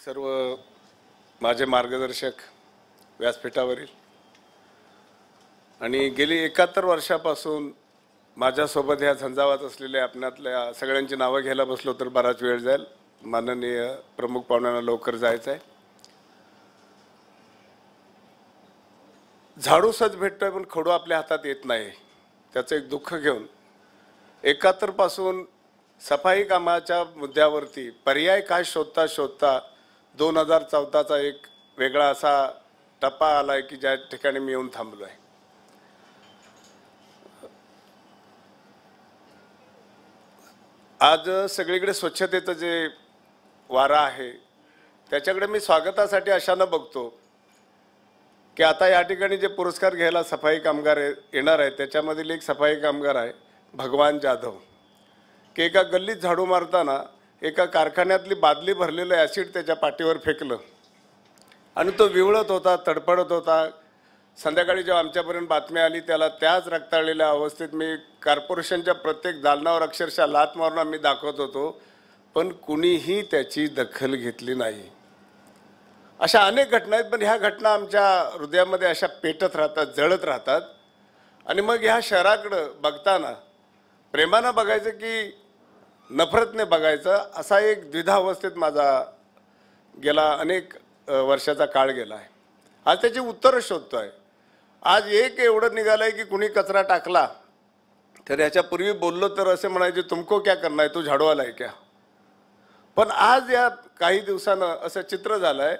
सर्व माझे मार्गदर्शक व्यासपीठावरील आणि गेली एकाहत्तर वर्षापासून माझ्यासोबत ह्या झंझावात असलेल्या आपणातल्या सगळ्यांची नावं घ्यायला बसलो तर बराच वेळ जाईल. माननीय प्रमुख पाहुण्यांना लवकर जायचं आहे झाडू सज भेटतोय पण खडू आपल्या हातात येत नाही. त्याचं एक दुःख घेऊन एकाहत्तरपासून सफाई कामाच्या मुद्द्यावरती पर्याय काय शोधता शोधता दोन हजार चौदाचा एक वेगळा असा टप्पा आला आहे की ज्या ठिकाणी मी येऊन थांबलो आहे. आज सगळीकडे स्वच्छतेचं जे वारा आहे त्याच्याकडे मी स्वागतासाठी अशानं बघतो की आता या ठिकाणी जे पुरस्कार घ्यायला सफाई कामगार येणार आहेत त्याच्यामधील एक सफाई कामगार आहे भगवान जाधव की एका गल्लीत झाडू मारताना एका कारखान्यातली बादली भरलेलं ॲसिड त्याच्या पाठीवर फेकलं. आणि तो विवळत होता तडफडत होता. संध्याकाळी जेव्हा आमच्यापर्यंत बातमी आली त्याला त्याच रक्ताळलेल्या अवस्थेत मी कॉर्पोरेशनच्या प्रत्येक दालनावर अक्षरशः लात मारून आम्ही दाखवत होतो. पण कुणीही त्याची दखल घेतली नाही. अशा अनेक घटना आहेत पण ह्या घटना आमच्या हृदयामध्ये अशा पेटत राहतात जळत राहतात. आणि मग ह्या शहराकडं बघताना प्रेमानं बघायचं की नफरतने बघायचं असा एक द्विधा अवस्थेत माझा गेला अनेक वर्षाचा काळ गेला आहे. आज त्याची उत्तरं शोधतो आहे आज एक एवढं निघालं आहे की कुणी कचरा टाकला तर याच्यापूर्वी बोललो तर असे म्हणायचे तुमको क्या करना आहे तू झाडवाला आहे क्या? पण आज या काही दिवसानं असं चित्र झालं आहे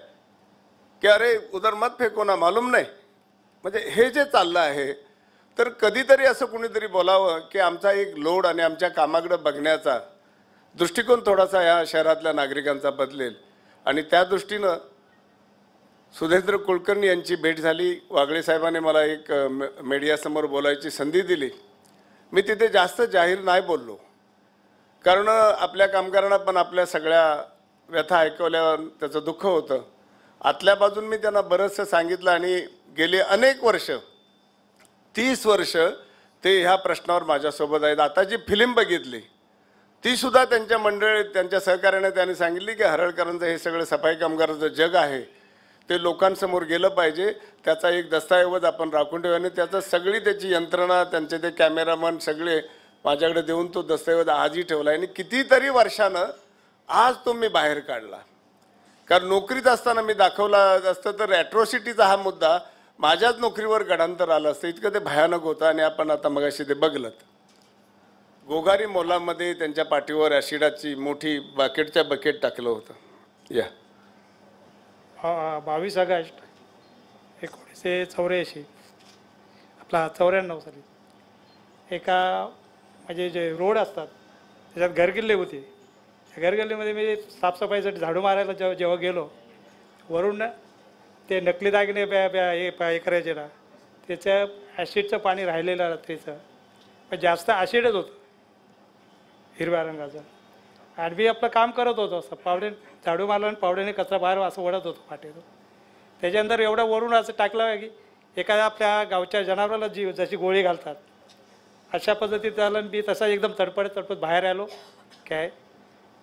की अरे उदर मत फेको ना मालूम नाही. म्हणजे हे जे चाललं आहे तर कधीतरी असं कुणीतरी बोलावं की आमचा एक लोड आणि आमच्या कामाकडं बघण्याचा दृष्टिकोन थोडासा या शहरातल्या नागरिकांचा बदलेल. आणि त्या दृष्टीनं सुधेंद्र कुलकर्णी यांची भेट झाली. वागळे साहेबांनी मला एक म- मीडियासमोर बोलायची संधी दिली. मी तिथे जास्त जाहीर नाही बोललो. कारण आपल्या कामगारांना पण आपल्या सगळ्या व्यथा ऐकवल्यावर त्याचं दुःख होतं. आतल्या बाजून मी त्यांना बरंचसं सांगितलं आणि गेले अनेक वर्ष तीस वर्ष ते ह्या प्रश्नावर माझ्यासोबत आहेत. आता जी फिल्म बघितली ती सुद्धा त्यांच्या मंडळीत त्यांच्या सहकार्याने त्यांनी सांगितली की हरळकरांचं हे सगळं सफाई कामगारांचं जग आहे ते लोकांसमोर गेलं पाहिजे. त्याचा एक दस्तऐवज आपण राखून ठेवू आणि त्याचं सगळी त्याची यंत्रणा त्यांचे ते कॅमेरामन सगळे माझ्याकडे देऊन तो दस्तऐवज आजही ठेवला आणि कितीतरी वर्षानं आज तो मी बाहेर काढला. कारण नोकरीत असताना मी दाखवला असतं तर ॲट्रॉसिटीचा हा मुद्दा माझ्याच नोकरीवर गडांतर आलं असतं. इतकं ते भयानक होतं आणि आपण आता मगाशी ते बघलत. गोगारी मोलामध्ये त्यांच्या पाठीवर ॲसिडाची मोठी बकेटच्या बकेट टाकलं होतं. या. बावीस ऑगस्ट एकोणीसशे चौऱ्याऐंशी. आपला चौऱ्याण्णव साली. एका म्हणजे जे रोड असतात त्याच्यात घरगिल्ले होते. त्या घरगिल्लीमध्ये मी साफसफाईसाठी झाडू मारायला जेव्हा जेव्हा गेलो वरून ते नकली दागिने ब्या ब्या हे हे करायचे ना त्याचं ॲसिडचं पाणी राहिलेलं रात्रीचं. पण जास्त ॲसिडच होतं. हिरव्या रंगाचं. आणि मी आपलं काम करत होतो असं पावडे झाडू मारलं आणि पावड्याने कचरा बाहेर असं ओढत होतो पाठीवर त्याच्यानंतर एवढं वरून असं टाकलं की एखाद्या आपल्या गावच्या जनावराला जी जशी गोळी घालतात अशा पद्धतीत झालं आणि मी तसा एकदम तडपडत तडपत बाहेर आलो. काय?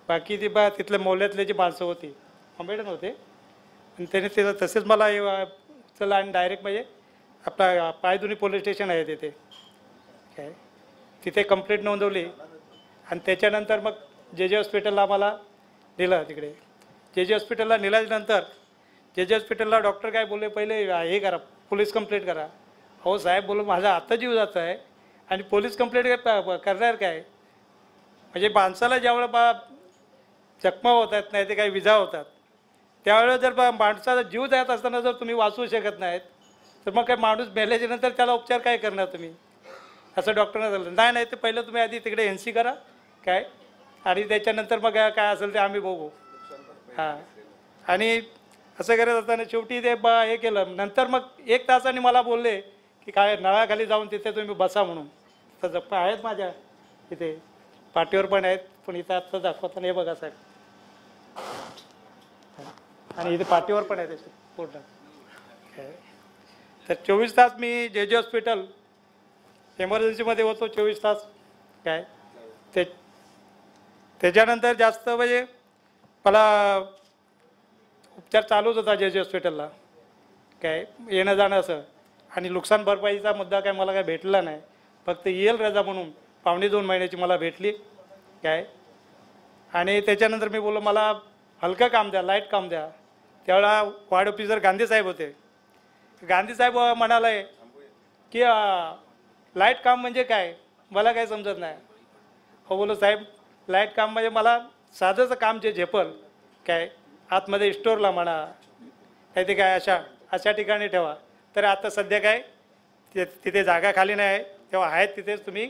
बाकी ती बा तिथल्या मौल्यातले जी माणसं होती आंबेडन होते. आणि त्याने ते तसेच मला उचललं आणि डायरेक्ट म्हणजे आपला पायदुनी पोलीस स्टेशन आहे तिथे. काय? तिथे कंप्लेंट नोंदवली. आणि त्याच्यानंतर मग जे जे हॉस्पिटलला आम्हाला नेलं तिकडे. जे जे हॉस्पिटलला नेल्यानंतर जे जे हॉस्पिटलला डॉक्टर काय बोलले पहिले हे करा पोलीस कंप्लेंट करा. हो साहेब बोलून माझा आता जीव जात आहे आणि पोलीस कंप्लेंट करणार काय? म्हणजे माणसाला ज्यावेळेला बा चकमा होतात नाही ते काही विजा होतात त्यावेळेला जर बा माणसाचा जीव जात असताना जर तुम्ही वाचवू शकत नाहीत तर मग काय माणूस मेल्याच्यानंतर त्याला उपचार काय करणार तुम्ही? असं डॉक्टरनं झालं नाही नाही ते पहिलं तुम्ही आधी तिकडे एन सी करा. काय? आणि त्याच्यानंतर मग काय असेल ते आम्ही बघू. हां. आणि असं करत असताना शेवटी ते बा हे केलं. नंतर मग एक तासाने मला बोलले की काय नळाखाली जाऊन तिथे तुम्ही बसा म्हणून. तर जप्प आहेत माझ्या इथे. पाठीवर पण आहेत पण इथं आत्ता दाखवताना हे बघा साहेब. आणि इथे पाठीवर पण आहे त्याचे पूर्ण. काय. तर चोवीस तास मी जे जे हॉस्पिटल एमर्जन्सीमध्ये होतो चोवीस तास. काय? ते त्याच्यानंतर जास्त म्हणजे मला उपचार चालूच होता जे जे हॉस्पिटलला. काय येणं जाणं असं. आणि नुकसान भरपाईचा मुद्दा काय मला काय भेटला नाही. फक्त येल रजा म्हणून. पावणे दोन महिन्याची मला भेटली. काय? आणि त्याच्यानंतर मी बोललो मला हलकं काम द्या लाइट काम द्या. त्यावेळा वार्ड ऑफिसर गांधी साहेब होते. गांधी साहेब म्हणाले की लाइट काम म्हणजे काय? मला काय समजत नाही. हो बोलो साहेब लाइट काम म्हणजे मला साधंचं काम जे झेपल काय आतमध्ये स्टोअरला म्हणा काय ते काय अशा अशा ठिकाणी ठेवा. तर आता सध्या काय ते तिथे जागा खाली नाही आहे तेव्हा आहेत तिथेच तुम्ही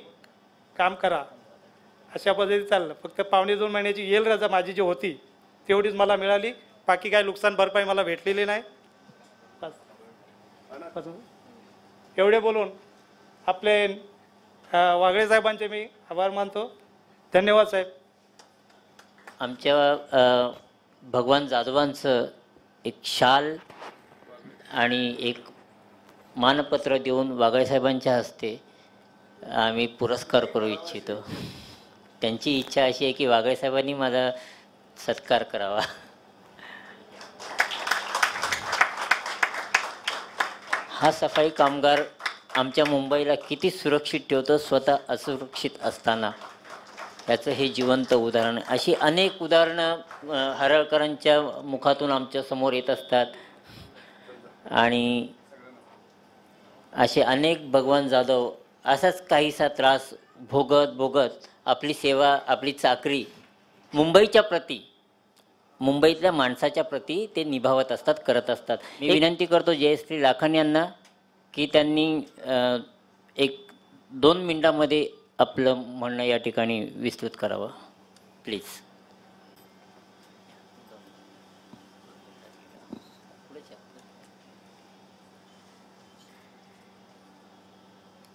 काम करा. अशा पद्धतीत चाललं. फक्त पावणे दोन महिन्याची येल रजा माझी जी होती तेवढीच मला मिळाली. बाकी काय नुकसान भरपाई मला भेटलेली नाही. बस. एवढे बोलून आपले वागळे साहेबांचे मी आभार मानतो. धन्यवाद साहेब. आमच्या भगवान जाधवांचं एक शाल आणि एक मानपत्र देऊन वागळेसाहेबांच्या हस्ते आम्ही पुरस्कार करू इच्छितो. त्यांची इच्छा अशी आहे की वागळेसाहेबांनी माझा सत्कार करावा. हा सफाई कामगार आमच्या मुंबईला किती सुरक्षित ठेवतो स्वतः असुरक्षित असताना. याचं हे जिवंत उदाहरण. अशी अनेक उदाहरणं हरळकरांच्या मुखातून आमच्यासमोर येत असतात आणि असे अनेक भगवान जाधव असाच काहीसा त्रास भोगत भोगत आपली सेवा आपली चाकरी मुंबईच्या प्रती मुंबईतल्या माणसाच्या प्रती ते निभावत असतात करत असतात मी विनंती करतो जयश्री लाखन यांना की त्यांनी एक दोन मिनटामध्ये आपलं म्हणणं या ठिकाणी विस्तृत करावं. प्लीज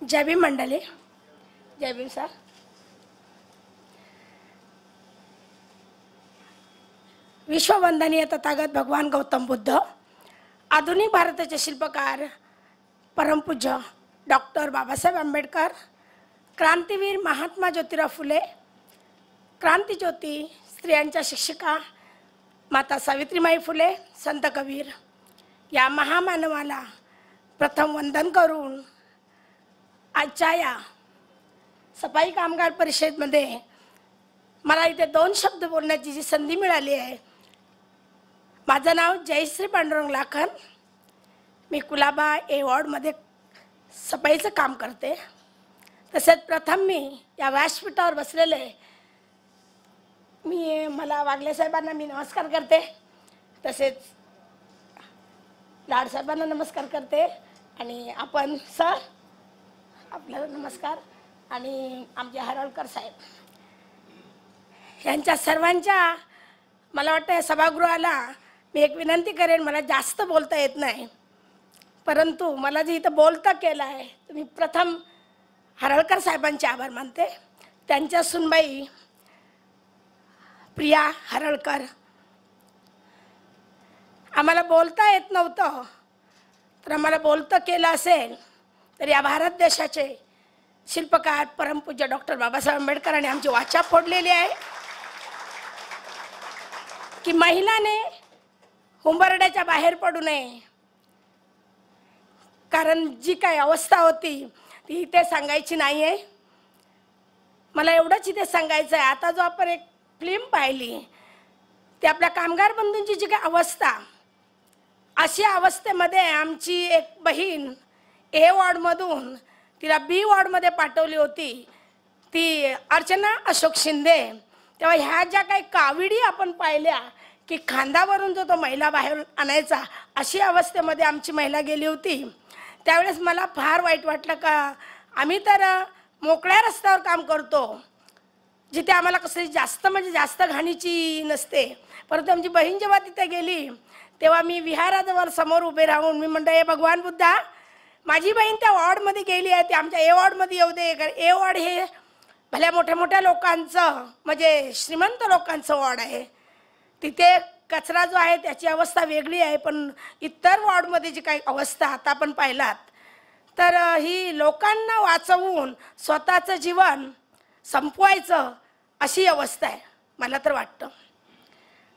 जय भीम मंडळी जय भीम सर. विश्ववंदनीय तथागत भगवान गौतम बुद्ध आधुनिक भारताचे शिल्पकार परमपूज्य डॉक्टर बाबासाहेब आंबेडकर क्रांतीवीर महात्मा ज्योतिराव फुले क्रांतीज्योती स्त्रियांच्या शिक्षिका माता सावित्रीमाई फुले संत कबीर या महामानवाला प्रथम वंदन करून आजच्या या सफाई कामगार परिषदेमध्ये मला इथे दोन शब्द बोलण्याची जी संधी मिळाली आहे. माझं नाव जयश्री पांडुरंग लाखन. मी कुलाबा ए वॉर्डमध्ये सफाईचं काम करते. तसेच प्रथम मी या व्यासपीठावर बसलेले. मी मला वागले साहेबांना मी नमस्कार करते. तसेच लाडसाहेबांना नमस्कार करते. आणि आपण सर आपल्याला नमस्कार. आणि आमचे हरळकर साहेब. यांच्या सर्वांच्या मला वाटतं या सभागृहाला मी एक विनंती करेन मला जास्त बोलता येत नाही. परंतु मला जे इथं बोलता केलं आहे तुम्ही प्रथम हरळकर साहेबांचे आभार मानते. त्यांच्या सुनबाई प्रिया हरळकर. आम्हाला बोलता येत नव्हतं. तर आम्हाला बोलतं केलं असेल तर या भारत देशाचे शिल्पकार परमपूज्य डॉक्टर बाबासाहेब आंबेडकरांनी आमची वाचा फोडलेली आहे. की महिलाने हुंबरड्याच्या बाहेर पडू नये. कारण जी काही अवस्था होती ती इथे सांगायची नाही आहे मला एवढंच इथे सांगायचं आहे आता जो आपण एक फिल्म पाहिली ती आपल्या कामगार बंधूंची जी काही अवस्था अशा अवस्थेमध्ये आमची एक बहीण ए वॉर्डमधून तिला बी वॉर्डमध्ये पाठवली होती. ती अर्चना अशोक शिंदे. तेव्हा ह्या ज्या काही काविडी आपण पाहिल्या की खांदावरून जो तो महिला बाहेर आणायचा अशी अवस्थेमध्ये आमची महिला गेली होती. त्यावेळेस मला फार वाईट वाटलं का आम्ही तर मोकळ्या रस्त्यावर काम करतो. जिथे आम्हाला कसली जास्त म्हणजे जास्त घाणीची नसते. परंतु आमची बहीण जेव्हा तिथे गेली तेव्हा मी विहाराजवळ समोर उभे राहून मी म्हणतो हे भगवान बुद्धा माझी बहीण त्या वॉर्डमध्ये गेली आहे ती आमच्या ए वॉर्डमध्ये येऊ दे. कारण ए वॉर्ड हे भल्या मोठ्या मोठ्या लोकांचं म्हणजे श्रीमंत लोकांचं वॉर्ड आहे. तिथे कचरा जो आहे त्याची अवस्था वेगळी आहे पण इतर वॉर्डमध्ये जी काही अवस्था आता आपण पाहिलात तर ही लोकांना वाचवून स्वतःचं जीवन संपवायचं अशी अवस्था आहे मला तर वाटतं.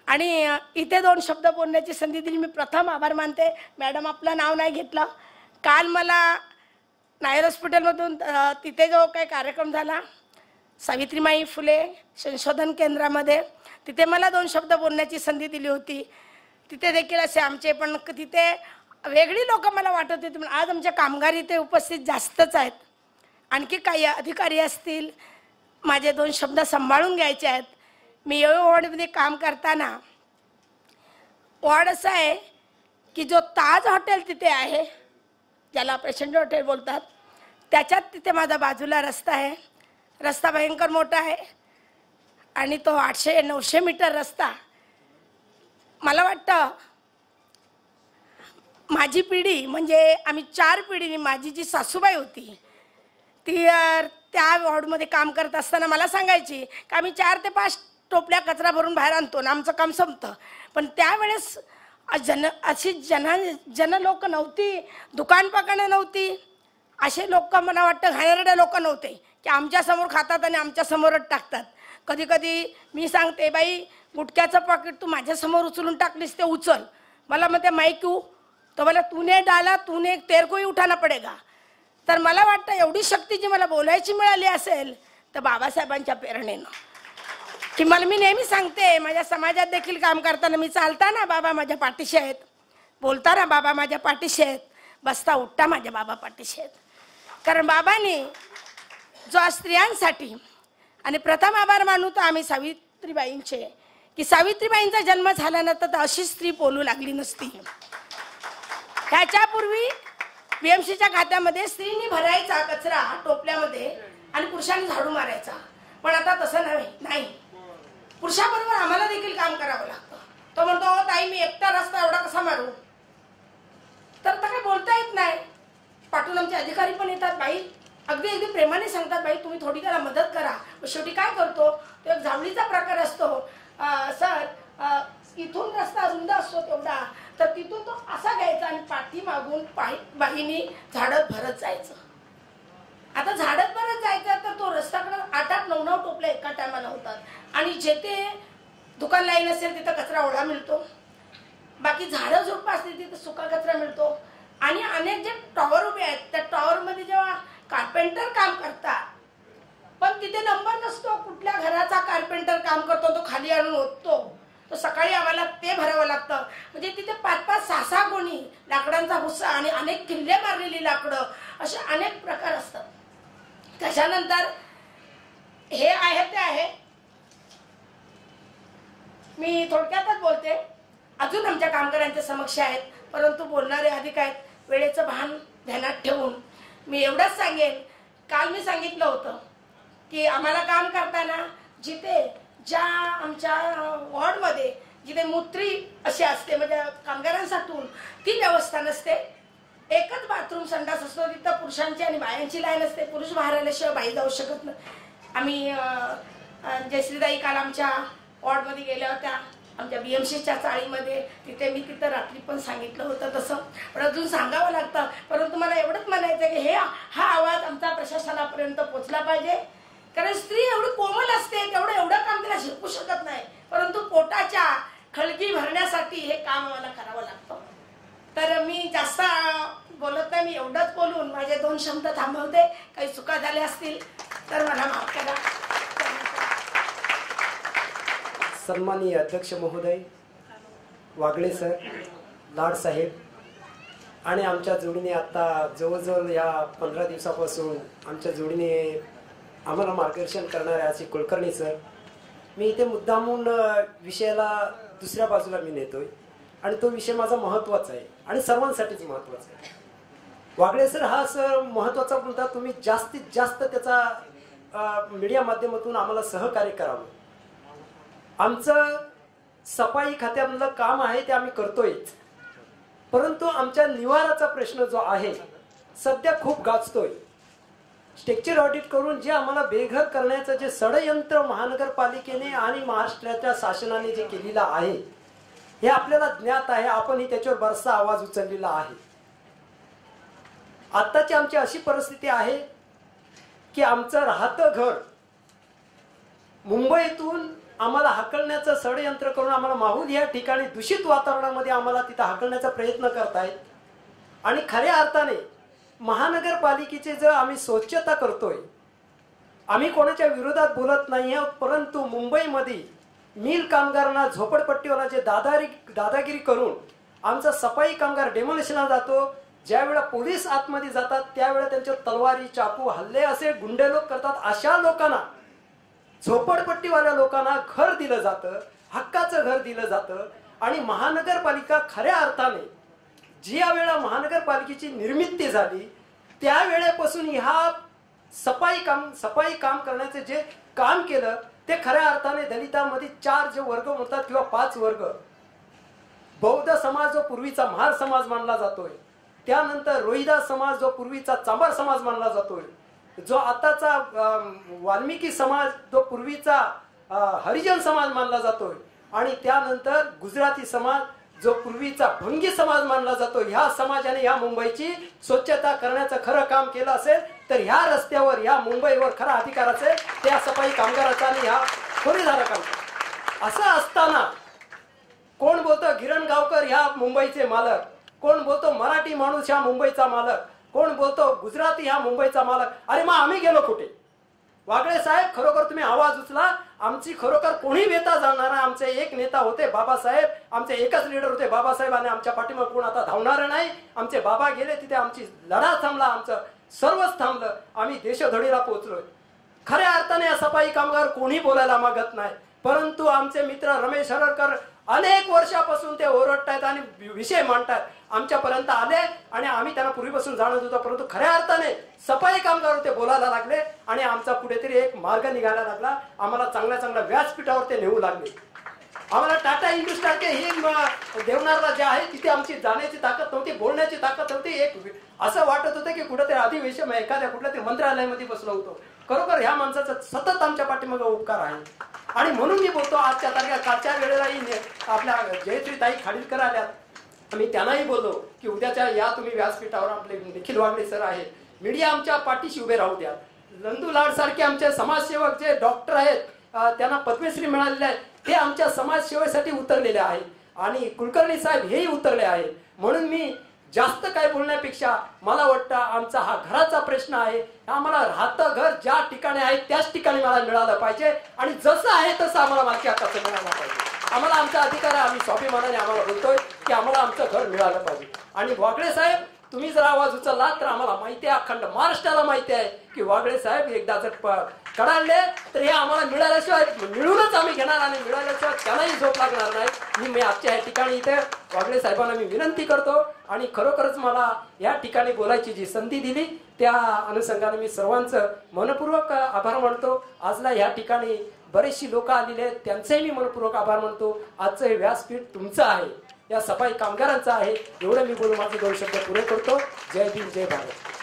आणि इथे दोन शब्द बोलण्याची संधी दिली मी प्रथम आभार मानते. मॅडम आपलं नाव नाही घेतलं. काल मला नायर हॉस्पिटलमधून तिथे जो काही कार्यक्रम झाला सावित्रीमाई फुले संशोधन केंद्रामध्ये तिथे मला दोन शब्द बोलण्याची संधी दिली होती. तिथे देखील असे आमचे पण तिथे वेगळी लोक मला वाटत होती म्हणून आज आमच्या कामगार इथे उपस्थित जास्तच आहेत. आणखी काही अधिकारी असतील माझे दोन शब्द सांभाळून घ्यायचे आहेत. मी यो वॉर्डमध्ये काम करताना वॉर्ड असं आहे की जो ताज हॉटेल तिथे आहे ज्याला पेशंट हॉटेल बोलतात त्याच्यात तिथे माझा बाजूला रस्ता आहे. रस्ता भयंकर मोठा आहे. आणि तो आठशे नऊशे मीटर रस्ता मला वाटतं माझी पिढी म्हणजे आम्ही चार पिढीने माझी जी सासूबाई होती ती त्या वॉर्डमध्ये काम करत असताना मला सांगायची का आम्ही चार ते पाच टोपल्या कचरा भरून बाहेर आणतो ना आमचं काम संपतं. पण त्यावेळेस जन अशी जन जन लोक नव्हती दुकान पकडणं नव्हती. असे लोक मला वाटतं घाणेरडे लोक नव्हते की आमच्यासमोर खातात आणि आमच्यासमोरच टाकतात. कधी कधी मी सांगते बाई गुटख्याचं पाकिट तू माझ्यासमोर उचलून टाकलीस ते उचल. मला मग ते माईक तर मला तूने डाला तूने तेरकोही उठाना पडेगा. तर मला वाटतं एवढी शक्ती जी मला बोलायची मिळाली असेल तर बाबासाहेबांच्या प्रेरणेनं. की मला मी नेहमी सांगते माझ्या समाजात देखील काम करताना मी चालताना बाबा माझ्या पाठीशी आहेत. बोलताना बाबा माझ्या पाठीशी आहेत. बसता उठता माझ्या बाबा पाठीशी आहेत. कारण बाबांनी जो आज स्त्रियांसाठी आणि प्रथम आभार मानू तर आम्ही सावित्रीबाईंचे. की सावित्रीबाईंचा जन्म झाल्यानंतर तर अशी स्त्री बोलू लागली नसती. ह्याच्यापूर्वी बीएमसीच्या खात्यामध्ये स्त्रीनी भरायचा कचरा टोपल्यामध्ये आणि पुरुषांनी झाडू मारायचा. पण आता तसं नाही नाही. पुरुषाबरोबर आम्हाला देखील काम करावं लागतं. तो म्हणतो "अहो, ताई मी एकटा रस्ता एवढा कसा मारू? तर आता काही बोलता येत नाही. पाठून आमचे अधिकारी पण येतात बाई. अगदी अगदी प्रेमाने सांगतात बाई तुम्ही थोडी त्याला मदत करा. मग शेवटी काय करतो तो एक झावळीचा प्रकार असतो. सर इथून रस्ता रुंद असतो तेवढा. तर तिथून तो असा घ्यायचा आणि पाठी मागून पायी बाईनी झाडत भरत जायचं. आता झाडत भरत जायचं तर तो रस्त्याकडे आठ आठ नऊ नऊ टोपल्या एका टायमाला होतात. आणि जेथे दुकान लाईन असेल तिथं कचरा ओढा मिळतो. बाकी झाडं झुडपं असतील तिथं सुका कचरा मिळतो. आणि अनेक जे टॉवर उभे आहेत त्या टॉवर कार्पेंटर काम करतात. पण तिथे नंबर नसतो कुठल्या घराचा कार्पेंटर काम करतो तो खाली आणून ओततो. तो सकाळी आम्हाला ते भरावं लागतं. म्हणजे तिथे पाच पाच सहा सहा कोणी लाकडांचा भुस्सा आणि अनेक किल्ले मारलेली लाकडं असे अनेक प्रकार असतात. त्याच्यानंतर हे आहे ते आहे. मी थोडक्यातच बोलते. अजून आमच्या कामगारांच्या समक्ष आहेत परंतु बोलणारे अधिक आहेत. वेळेचं भान ध्यानात ठेवून मी एवढंच सांगेन. काल मी सांगितलं होतं की आम्हाला काम करताना जिथे ज्या आमच्या वॉर्डमध्ये जिथे मूत्री अशी असते म्हणजे कामगारांसाठून ती व्यवस्था नसते. एकच बाथरूम संडास असतो तिथं पुरुषांची आणि बायांची लाईन असते. पुरुष बाहेर आल्याशिवाय बाई जाऊ शकत नाही. आम्ही जयश्रीदाई काल आमच्या वॉर्डमध्ये गेल्या होत्या. आमच्या बी एम सीच्या चाळीमध्ये. तिथे मी तिथं रात्री पण सांगितलं होतं तसं. पण अजून सांगावं लागतं. परंतु मला एवढंच म्हणायचं की हे हा आवाज आमचा प्रशासनापर्यंत पोचला पाहिजे. कारण स्त्री एवढी कोमल असते तेवढं एवढं काम तिला शिकू शकत नाही. परंतु पोटाच्या खळगी भरण्यासाठी हे काम आम्हाला करावं लागतं. तर मी जास्त बोलत नाही मी एवढंच बोलून माझे दोन शब्द थांबवते. काही चुका झाल्या असतील तर मला माफ करा. सन्माननीय अध्यक्ष महोदय वागळे सर लाड साहेब आणि आमच्या जोडीने आता जवळजवळ या पंधरा दिवसापासून आमच्या जोडीने आम्हाला मार्गदर्शन करणारे असे कुलकर्णी सर. मी इथे मुद्दामून विषयाला दुसऱ्या बाजूला मी नेतोय आणि तो विषय माझा महत्त्वाचा आहे आणि सर्वांसाठीच महत्त्वाचा आहे. वागळे सर हा सर महत्त्वाचा मुद्दा तुम्ही जास्तीत जास्त त्याचा मीडिया माध्यमातून आम्हाला सहकार्य करावं. आमचं सफाई खात्यामधलं काम आहे ते आम्ही करतोयच. परंतु आमच्या निवाराचा प्रश्न जो आहे सध्या खूप गाजतोय. स्ट्रक्चर ऑडिट करून जे आम्हाला बेघर करण्याचं जे षडयंत्र महानगरपालिकेने आणि महाराष्ट्राच्या शासनाने जे केलेलं आहे हे आपल्याला ज्ञात आहे आपणही त्याच्यावर बराचसा आवाज उचललेला आहे. आत्ताची आमची अशी परिस्थिती आहे की आमचं राहतं घर मुंबईतून आम्हाला हाकलण्याचं षडयंत्र करून आम्हाला माहूल या ठिकाणी दूषित वातावरणामध्ये आम्हाला तिथं हाकलण्याचा प्रयत्न करतायत. आणि खऱ्या अर्थाने महानगरपालिकेचे जर आम्ही स्वच्छता करतोय आम्ही कोणाच्या विरोधात बोलत नाही आहोत परंतु मुंबईमध्ये मिल कामगारांना झोपडपट्टीवाला जे दादारी दादागिरी करून आमचा सफाई कामगार डेमोलेशनला जातो ज्यावेळा पोलीस आतमध्ये जातात त्यावेळा त्यांच्या तलवारी चाकू हल्ले असे गुंडे लोक करतात अशा लोकांना झोपडपट्टीवाल्या लोकांना घर दिलं जातं हक्काचं घर दिलं जातं आणि महानगरपालिका खऱ्या अर्थाने ज्या वेळा महानगरपालिकेची निर्मिती झाली त्यावेळेपासून ह्या सफाई काम सफाई काम करण्याचे जे काम केलं ते खऱ्या अर्थाने दलितांमध्ये चार जे वर्ग म्हणतात किंवा पाच वर्ग बौद्ध समाज जो पूर्वीचा महार समाज मानला जातोय त्यानंतर रोहिदास समाज जो पूर्वीचा चांभार समाज मानला जातोय जो आताचा वाल्मिकी समाज जो पूर्वीचा हरिजन समाज मानला जातोय आणि त्यानंतर गुजराती समाज जो पूर्वीचा भंगी समाज मानला जातो ह्या समाजाने ह्या मुंबईची स्वच्छता करण्याचं खरं काम केलं असेल तर ह्या रस्त्यावर ह्या मुंबईवर खरा अधिकार असेल त्या सफाई कामगाराचा आणि ह्या खोरीधारकांचा असं असताना कोण बोलतो गिरण गावकर ह्या मुंबईचे मालक कोण बोलतो मराठी माणूस ह्या मुंबईचा मालक कोण बोलतो गुजराती ह्या मुंबईचा मालक. अरे मग आम्ही गेलो कुठे? वागळे साहेब खरोखर तुम्ही आवाज उचला. आमची खरोखर कोणी नेता जाणारा आमचे एक नेता होते बाबासाहेब. आमचे एकच लीडर होते बाबासाहेब आणि आमच्या पाठीमाग कोण आता धावणार नाही. आमचे बाबा गेले तिथे आमची लढा थांबला आमचं सर्वच थांबलं. आम्ही देशधडीला पोहोचलोय. खऱ्या अर्थाने या सफाई कामगार कोणी बोलायला मागत नाही. परंतु आमचे मित्र रमेश हरडकर अनेक वर्षापासून ते ओरडतायत आणि विषय मांडतायत. आमच्यापर्यंत आले आणि आम्ही त्यांना पूर्वीपासून जाणत होतो परंतु खऱ्या अर्थाने सफाई कामगार ते बोलायला लागले आणि आमचा कुठेतरी एक मार्ग निघायला लागला. आम्हाला चांगल्या चांगल्या व्यासपीठावर ते नेऊ लागले. आम्हाला टाटा इंडस्ट्रीचे हे देवनारला जे आहे तिथे आमची जाण्याची ताकद नव्हती बोलण्याची ताकद नव्हती. एक असं वाटत होतं की कुठेतरी अधिवेशन एखाद्या कुठल्या तरी मंत्रालयामध्ये बसलो होतो. खरोखर ह्या माणसाचा सतत आमच्या पाठीमागे उपकार आहे. आणि म्हणून मी बोलतो आजच्या तारखेला कालच्या वेळेलाही आपल्या जयश्री ताई खाडीलकर आल्यात. आम्ही त्यांनाही बोललो की उद्याच्या या तुम्ही व्यासपीठावर आपले निखिल वागडे सर आहे मीडिया आमच्या पाठीशी उभे राहू द्या. नंदू लाड सारखे आमचे समाजसेवक जे डॉक्टर आहेत त्यांना पद्मश्री मिळालेले आहेत ते आमच्या समाजसेवेसाठी उतरलेले आहेत. आणि कुलकर्णी साहेब हेही उतरले आहेत. म्हणून मी जास्त काय बोलण्यापेक्षा मला वाटतं आमचा हा घराचा प्रश्न आहे. आम्हाला राहतं घर ज्या ठिकाणी आहे त्याच ठिकाणी मला मिळालं पाहिजे. आणि जसं आहे तसं आम्हाला मालकी हक्काचं मिळालं पाहिजे. आम्हाला आमचा अधिकार आहे आम्ही स्वाभिमानाने आम्हाला बोलतोय की आम्हाला आमचं घर मिळालं पाहिजे. आणि वागळे साहेब तुम्ही जर आवाज उचलला तर आम्हाला माहिती आहे अखंड महाराष्ट्राला माहिती आहे की वागळे साहेब एकदा जर प- कडाडले तर हे आम्हाला मिळाल्याशिवाय मिळूनच आम्ही घेणार आणि मिळाल्याशिवाय त्यालाही झोप लागणार नाही. मी मी आजच्या या ठिकाणी इथे वागळे साहेबांना मी विनंती करतो आणि खरोखरच मला या ठिकाणी बोलायची जी संधी दिली त्या अनुषंगाने मी सर्वांचं मनपूर्वक आभार मानतो. आजला या ठिकाणी बरेचशी लोक आलेले आहेत त्यांचेही मी मनपूर्वक आभार मानतो. आजचं हे व्यासपीठ तुमचं आहे. या सफाई कामगारांचं आहे. एवढं मी बोलून माझे दोन शब्द पुरे करतो. जय भीम जय भारत.